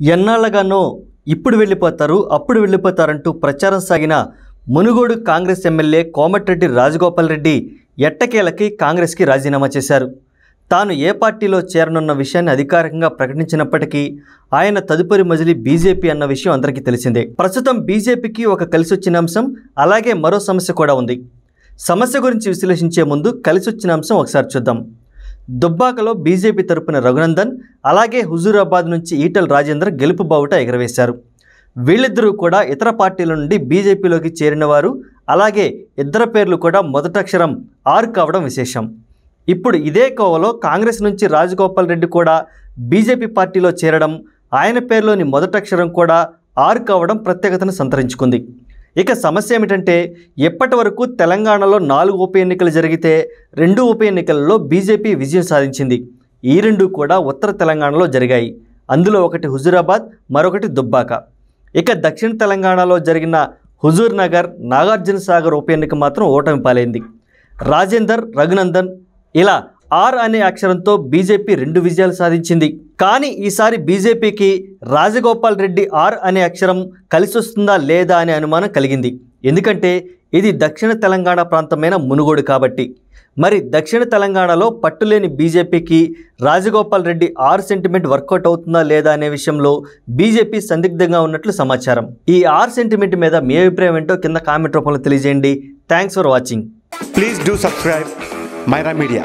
ఎన్నాళ్ళగానో ఇప్పుడు వెళ్ళిపోతారు అప్పుడు వెళ్ళిపోతారంటూ ప్రచారం సాగిన మునుగోడు కాంగ్రెస్ ఎమ్మెల్యే కోమటిరెడ్డి రాజగోపాల్ రెడ్డి ఎట్టకేలకి కాంగ్రెస్కి రాజీనామా చేశారు. తాను ఏ పార్టీలో చేరనున్న విషయాన్ని అధికారికంగా ప్రకటించినప్పటికీ ఆయన తదుపరి మజిలి బీజేపీ అన్న విషయం అందరికీ తెలిసిందే. ప్రస్తుతం బీజేపీకి ఒక కలిసొచ్చిన అంశం అలాగే మరో సమస్య కూడా ఉంది. సమస్య గురించి విశ్లేషించే ముందు కలిసొచ్చిన అంశం ఒకసారి చూద్దాం. దుబ్బాకలో బీజేపీ తరపున రఘునందన్ అలాగే హుజూరాబాద్ నుంచి ఈటల్ రాజేందర్ గెలుపు బావుట ఎగరవేశారు. వీళ్ళిద్దరూ కూడా ఇతర పార్టీల నుండి బీజేపీలోకి చేరిన వారు అలాగే ఇద్దరు పేర్లు కూడా మొదటక్షరం ఆర్ కావడం విశేషం. ఇప్పుడు ఇదే కోవలో కాంగ్రెస్ నుంచి రాజగోపాల్ రెడ్డి కూడా బీజేపీ పార్టీలో చేరడం ఆయన పేరులోని మొదటక్షరం కూడా ఆర్ కావడం ప్రత్యేకతను సంతరించుకుంది. ఇక సమస్య ఏమిటంటే ఎప్పటి వరకు తెలంగాణలో నాలుగు ఉప ఎన్నికలు జరిగితే రెండు ఉప ఎన్నికలలో బీజేపీ విజయం సాధించింది. ఈ రెండు కూడా ఉత్తర తెలంగాణలో జరిగాయి. అందులో ఒకటి హుజూరాబాద్ మరొకటి దుబ్బాక. ఇక దక్షిణ తెలంగాణలో జరిగిన హుజూర్ నగర్ నాగార్జున సాగర్ ఉప ఎన్నిక మాత్రం ఓటమి పాలైంది. రాజేందర్ రఘునందన్ ఇలా ఆర్ అనే అక్షరంతో బీజేపీ రెండు విజయాలు సాధించింది. కానీ ఈసారి బీజేపీకి రాజగోపాల్ రెడ్డి ఆర్ అనే అక్షరం కలిసొస్తుందా లేదా అనే అనుమానం కలిగింది. ఎందుకంటే ఇది దక్షిణ తెలంగాణ ప్రాంతమైన మునుగోడు కాబట్టి. మరి దక్షిణ తెలంగాణలో పట్టులేని బీజేపీకి Rajagopal Reddy R sentiment work out అవుతుందా లేదా అనే విషయంలో బీజేపీ సందిగ్ధంగా ఉన్నట్లు సమాచారం. ఈ ఆర్ సెంటిమెంట్ మీద మీ అభిప్రాయం ఏంటో కింద కామెంట్ రూపంలో తెలియజేయండి. Thanks for watching. Please do subscribe Myra media